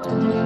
out.